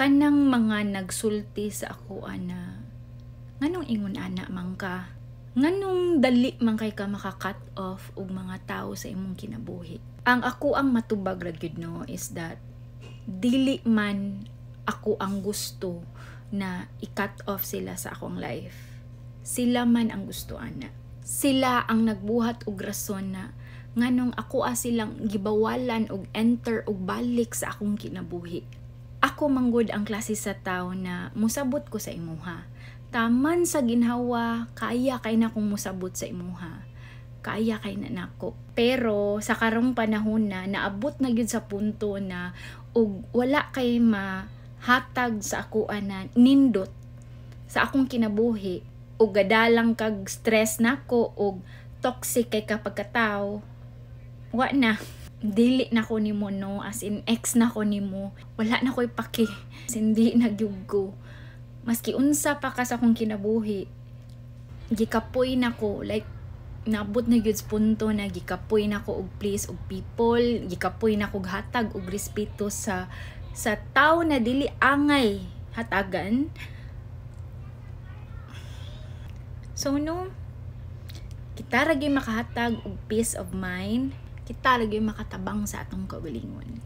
kanang mga nagsulti sa ako ana? Nganong ingon ana man ka? Nganong dali man kay ka maka-cut off og mga tao sa imong kinabuhi? Ang ako ang matubag ra gyud no is that dili man ako ang gusto na i-cut off sila sa akong life. Sila man ang gusto ana. Sila ang nagbuhat og rason na nganong ako a silang gibawalan og enter og balik sa akong kinabuhi ako manggod ang klase sa tao na musabot ko sa imuha. Taman sa ginhawa, kaya kay na kong musabot sa imuha. Kaya kay na nako. Pero sa karong panahon na naabot na gyud sa punto na ug wala kay mahatag sa ako na nindot sa akong kinabuhi ug gadalang kag stress nako ug toxic kay kapag katao wa na dili na ko nimo no? As in ex na ko nimo. Wala na ko'y paki. Hindi nagyug ko maski unsa pa ka sa akong kinabuhi gikapoy na ko. Like nabot na gyud punto na gikapoy na ko og please og people gikapoy na ko hatag og respeto sa sa tao na dili angay hatagan. So no? Kita ra makahatag og peace of mind kita lagi makatabang sa atong kaugalingon